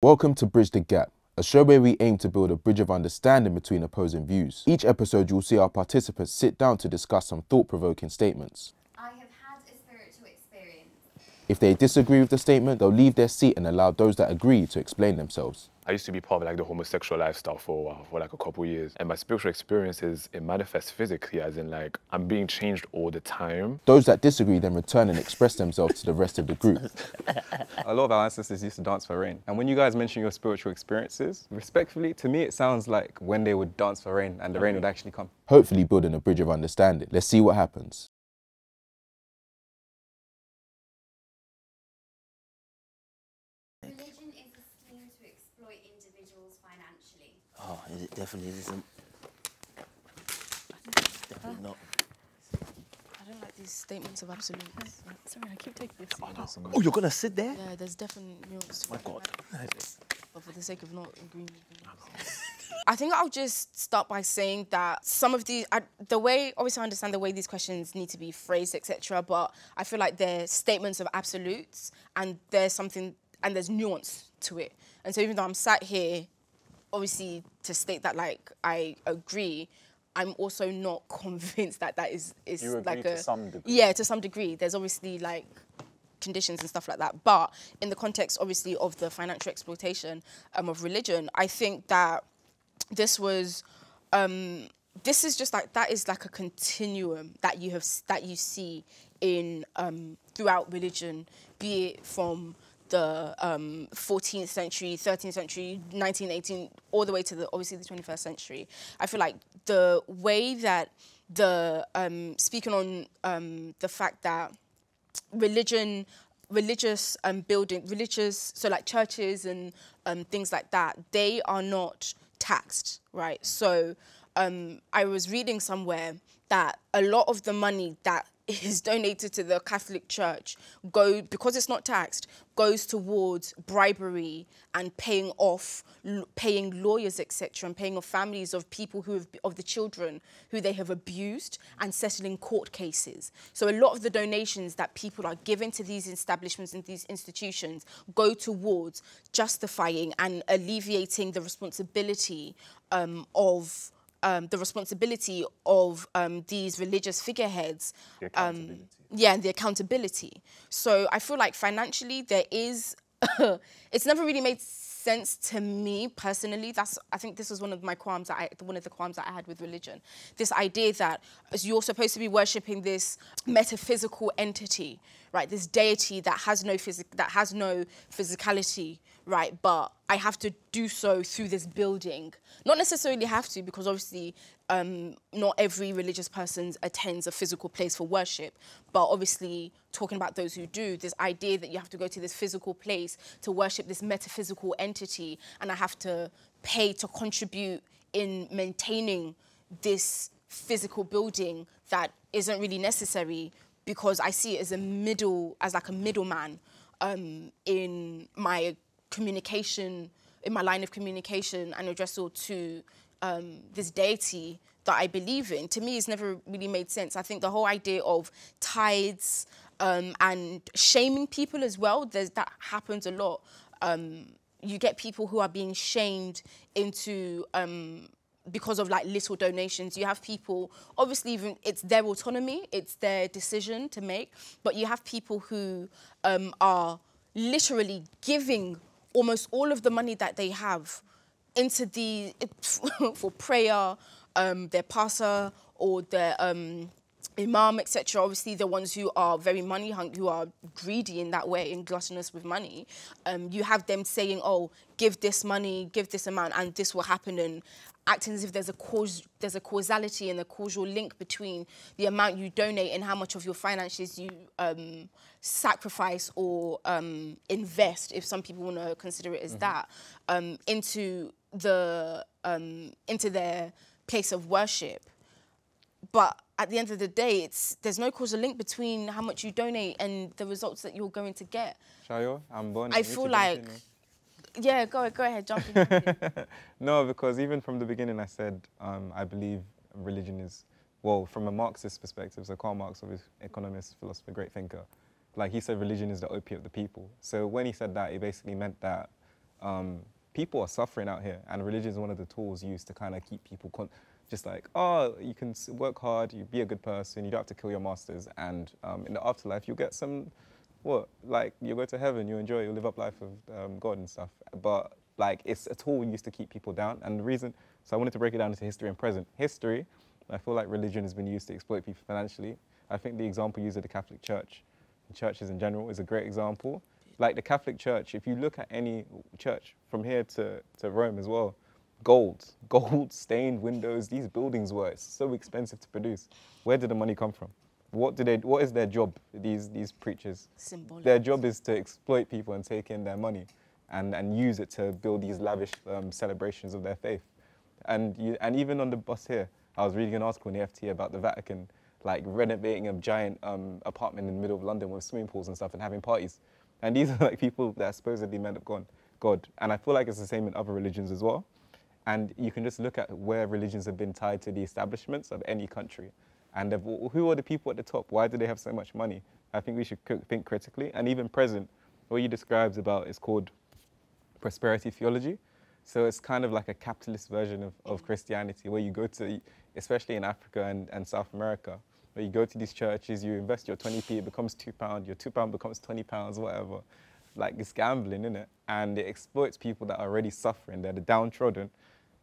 Welcome to Bridge the Gap, a show where we aim to build a bridge of understanding between opposing views. Each episode, you'll see our participants sit down to discuss some thought provoking statements. I have had a spiritual experience. If they disagree with the statement, they'll leave their seat and allow those that agree to explain themselves. I used to be part of like the homosexual lifestyle for a while, for like a couple of years. And my spiritual experiences, it manifests physically as in like I'm being changed all the time. Those that disagree then return and express themselves to the rest of the group. A lot of our ancestors used to dance for rain. And when you guys mention your spiritual experiences, respectfully, to me it sounds like when they would dance for rain and the rain mm-hmm. would actually come. Hopefully, building a bridge of understanding. Let's see what happens. Religion is a scheme to exploit individuals financially. Oh, is it definitely isn't? Definitely not. I don't like these statements of absolutes. Sorry, I keep taking this. Oh, you're gonna sit there? Yeah, there's definite nuance to My. God. But for the sake of not agreeing with you. I think I'll just start by saying that some of the I, the way obviously I understand the way these questions need to be phrased, etc. But I feel like they're statements of absolutes, and there's something and there's nuance to it. And so even though I'm sat here, obviously to state that like I agree, I'm also not convinced that that is is like to a some degree. yeah to some degree. There's obviously like conditions and stuff like that. But in the context, obviously, of the financial exploitation um, of religion, I think that this was. Um, this is just like that is like a continuum that you have that you see in um, throughout religion, be it from the um, 14th century, 13th century, 1918, all the way to the obviously the 21st century. I feel like the way that the um, speaking on um, the fact that religion religious um, building religious so like churches and um, things like that they are not taxed right so um, i was reading somewhere that a lot of the money that is donated to the catholic church go because it's not taxed goes towards bribery and paying off paying lawyers etc and paying off families of people who have of the children who they have abused and settling court cases. So a lot of the donations that people are giving to these establishments and these institutions go towards justifying and alleviating the responsibility um, of um, the responsibility of um, these religious figureheads. Um, yeah, and the accountability. So I feel like financially there is, it's never really made sense to me personally. That's I think this was one of my qualms that I, one of the qualms that I had with religion. This idea that you're supposed to be worshiping this metaphysical entity, right? This deity that has no physic, that has no physicality, right? But I have to do so through this building. Not necessarily have to, because obviously um, not every religious person attends a physical place for worship. But obviously, talking about those who do, this idea that you have to go to this physical place to worship this metaphysical entity, and I have to pay to contribute in maintaining this physical building that isn't really necessary because I see it as a middle, as like a middleman um, in my communication, in my line of communication and addressal to um, this deity that I believe in. To me, it's never really made sense. I think the whole idea of tithes um, and shaming people as well, that happens a lot. Um, you get people who are being shamed into um, because of like little donations. You have people, obviously, even it's their autonomy, it's their decision to make, but you have people who um, are literally giving almost all of the money that they have into the for prayer, um, their pastor or their um, imam, etc. Obviously, the ones who are very money hungry, who are greedy in that way and gluttonous with money, um, you have them saying, "Oh, give this money, give this amount, and this will happen," and acting as if there's a cause, there's a causality and a causal link between the amount you donate and how much of your finances you um, sacrifice or um, invest, if some people want to consider it as that, um, into the um, into their place of worship but at the end of the day, it's there's no causal link between how much you donate and the results that you're going to get. Shayo, I'm born. I feel like, yeah, go go ahead, jump in. No, because even from the beginning, I said um, I believe religion is, well, from a Marxist perspective, so Karl Marx, obviously economist, philosopher, great thinker, like he said, religion is the opiate of the people. So when he said that, he basically meant that um, people are suffering out here, and religion is one of the tools used to kind of keep people just like, oh, you can work hard, you be a good person, you don't have to kill your masters, and um, in the afterlife you'll get some, what, like you go to heaven, you enjoy, you live up life of um, God and stuff. But like it's a tool used to keep people down, and the reason, so I wanted to break it down into history and present. History, I feel like religion has been used to exploit people financially. I think the example used of the Catholic Church, and churches in general, is a great example. Like the Catholic Church, if you look at any church from here to, to Rome as well, gold, gold stained windows, these buildings were so expensive to produce. Where did the money come from? What do they what is their job, these these preachers? Symbolic. Their job is to exploit people and take in their money and, and use it to build these lavish um, celebrations of their faith. And you, and even on the bus here, I was reading an article in the FT about the Vatican like renovating a giant um, apartment in the middle of London with swimming pools and stuff and having parties. And these are like people that are supposedly men of God. God. And I feel like it's the same in other religions as well. And you can just look at where religions have been tied to the establishments of any country. And who are the people at the top? Why do they have so much money? I think we should think critically. And even present, what you described about is called prosperity theology. So it's kind of like a capitalist version of, of Christianity where you go to, especially in Africa and, and South America, where you go to these churches, you invest your 20p, it becomes two pound, your two pound becomes 20 pounds, whatever. Like it's gambling, isn't it? And it exploits people that are already suffering, they're the downtrodden,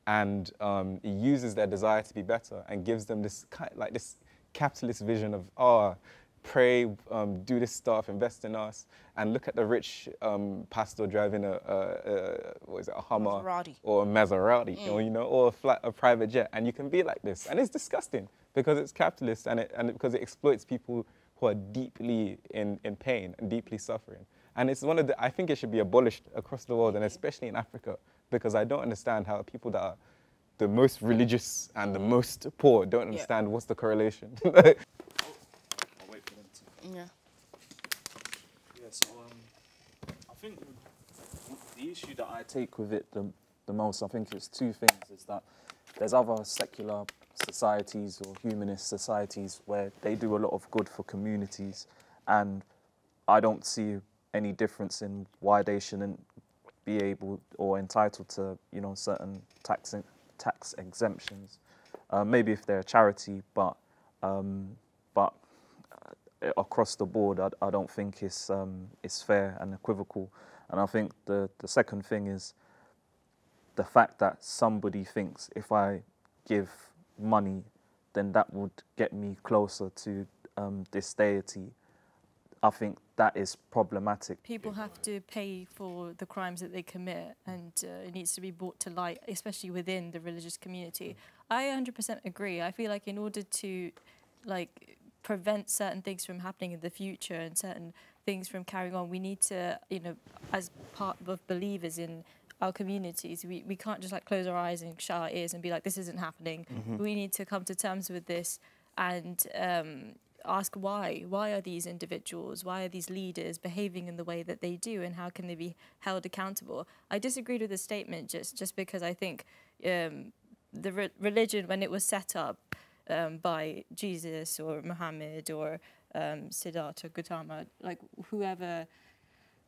and um, it uses their desire to be better and gives them this like this capitalist vision of, oh, pray, um, do this stuff, invest in us, and look at the rich um, pastor driving a, a, a what is it, a Hummer Maserati. or a Maserati, or you know, or a, flat, a private jet, and you can be like this, and it's disgusting because it's capitalist and it, and because it exploits people who are deeply in, in pain and deeply suffering. And it's one of the, I think it should be abolished across the world and especially in Africa because I don't understand how people that are the most religious and the most poor don't understand what's the correlation. I'll wait for them to. Yeah. Yeah, so um, I think the issue that I take with it the, the most, I think it's two things, is that there's other secular societies or humanist societies where they do a lot of good for communities, and I don't see any difference in why they shouldn't be able or entitled to, you know, certain tax tax exemptions. Uh, maybe if they're a charity, but um, across the board, I, I don't think it's um, it's fair and equivocal. And I think the the second thing is the fact that somebody thinks if I give money, then that would get me closer to um, this deity. I think that is problematic. People have to pay for the crimes that they commit, and uh, it needs to be brought to light, especially within the religious community. I 100% agree. I feel like in order to, like, prevent certain things from happening in the future and certain things from carrying on, we need to, you know, as part of believers in our communities, we, we can't just like close our eyes and shut our ears and be like, this isn't happening. We need to come to terms with this and um, ask why. Why are these individuals, why are these leaders behaving in the way that they do, and how can they be held accountable? I disagreed with the statement just just because I think um, the re- religion, when it was set up um, by Jesus or Muhammad or um, Siddhartha Gautama, like whoever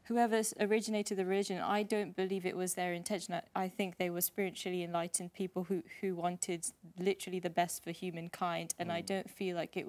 whoever originated the religion, I don't believe it was their intention. I, think they were spiritually enlightened people who, who wanted literally the best for humankind. And I don't feel like it,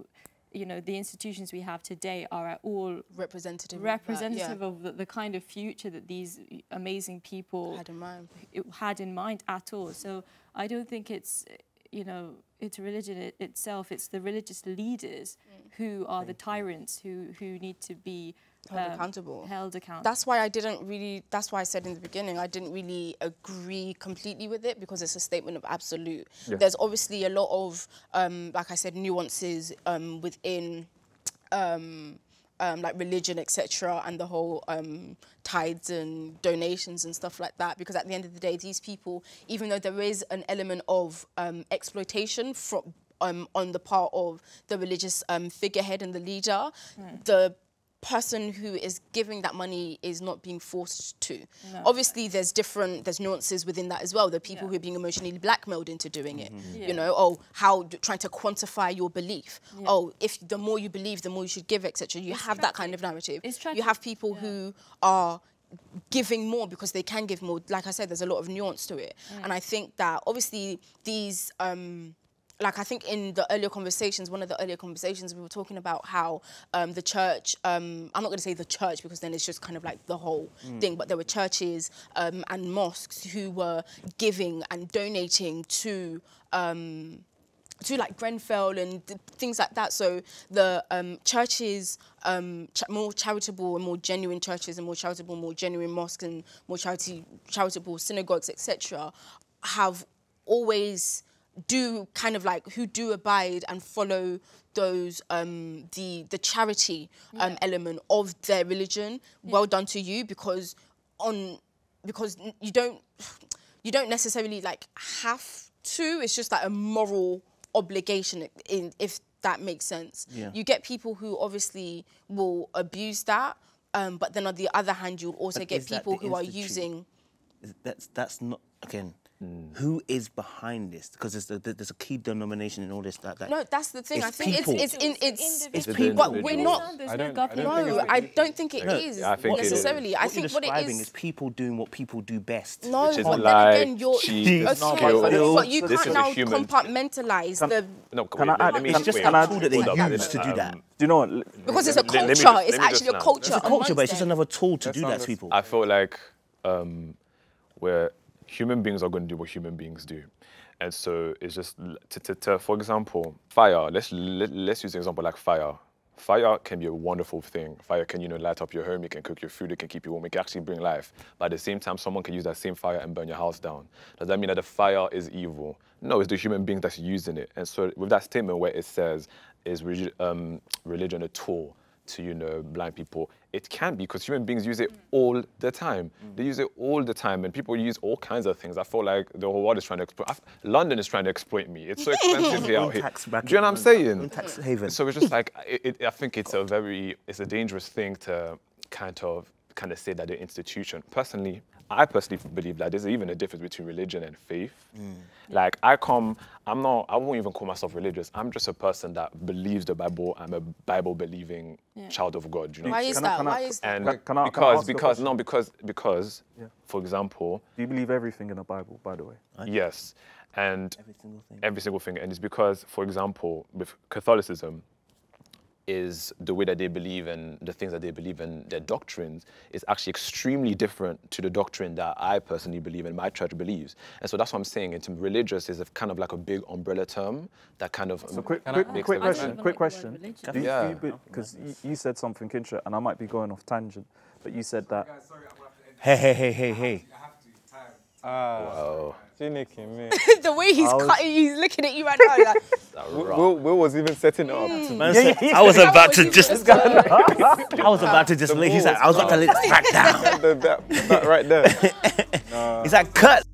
you know, the institutions we have today are at all Representative. of that, representative yeah. of the, the kind of future that these amazing people Had in mind. it had in mind at all. So I don't think it's you know it's religion it, itself. It's the religious leaders who are the tyrants who who need to be Held um, accountable. Held accountable. That's why I didn't really. That's why I said in the beginning I didn't really agree completely with it because it's a statement of absolute. There's obviously a lot of, um, like I said, nuances um, within. Um, um, like religion, etc., and the whole um, tithes and donations and stuff like that. Because at the end of the day, these people, even though there is an element of um, exploitation from um, on the part of the religious um, figurehead and the leader, the person who is giving that money is not being forced to. Obviously, there's different, there's nuances within that as well. There are people Yeah. who are being emotionally blackmailed into doing it. Yeah. You know, oh, how trying to quantify your belief. Oh, if the more you believe, the more you should give, etc. You have that kind of narrative. It's you have people yeah. who are giving more because they can give more. Like I said, there's a lot of nuance to it, and I think that obviously these. Um, like I think in the earlier conversations, one of the earlier conversations, we were talking about how um, the church. Um, I'm not going to say the church because then it's just kind of like the whole thing, but there were churches um, and mosques who were giving and donating to. Um, to like Grenfell and th- things like that. So the um, churches, um, ch- more charitable and more genuine churches and more charitable, more genuine mosques and more charity, charitable synagogues, etc., have always do kind of like who do abide and follow those um, the the charity um, element of their religion. Well done to you because on because you don't you don't necessarily like have to. It's just like a moral obligation, in, if that makes sense. Yeah. You get people who obviously will abuse that, um, but then on the other hand, you'll also But get people who are using. That's that's not again. Who is behind this? Because there's a, there's a key denomination in all this. That, that No, that's the thing. I think it's it's in it's. It's people. But we're not. I no don't- I don't think No, it's I don't think it No. is Yeah, I think it is. necessarily. I think you're what it is is. people doing what people do best. No, Which is but lie, then again, you're cheat, okay, skill. but, but you This can't is now human- compartmentalize the No, Can wait, I let add- me- It's just wait, a hold tool that they on, use to do that. Do you know what? because it's a Let- let me culture. it's let me just actually a culture. It's a culture, but it's just another tool to do that to people. I feel like um, where human beings are going to do what human beings do. And so it's just, to, to, to, for example, fire. Let's, let, let's use an example like fire. Fire can be a wonderful thing. Fire can, you know, light up your home, it can cook your food, it can keep you warm, it can actually bring life. But at the same time, someone can use that same fire and burn your house down. Does that mean that the fire is evil? No, it's the human being that's using it. And so with that statement where it says, is um, religion a tool to, you know, blind people? It can be because human beings use it all the time. They use it all the time and people use all kinds of things. I feel like the whole world is trying to exploit, I've- London is trying to exploit me. It's so expensive here out here. tax Do you know what I'm saying? own tax haven. So it's just like it, it, I think it's a very it's a dangerous thing to kind of kind of say that the institution. Personally, I personally believe that there's even a difference between religion and faith. Mm. Like I come, I'm not. I won't even call myself religious. I'm just a person that believes the Bible. I'm a Bible believing child of God. You know. Why is saying? Can I- that? can I- Why is that? And Can- can I- can because ask because question? no because because Yeah. for example Do you believe everything in the Bible, by the way? yes and Every single thing. every single thing. And it's because, for example, with Catholicism, is the way that they believe and the things that they believe in, their doctrines, is actually extremely different to the doctrine that I personally believe and my church believes. And so that's what I'm saying. It's religious is a kind of like a big umbrella term that kind of So quick, Can I quick, ask quick question. question? Quick I don't even question. like the Do you, Yeah. because you, you said something, Kintra, and I might be going off tangent, but you said that. Hey, hey, hey, hey, hey. Ah, Ginny, me. the way he's was- cutting, he's looking at you right now. Like, Will, Will was even setting it up. Man said- I was about to just. just I was about to just. He's like, I was about to let it back down. that, that, that right there. He's like, cut.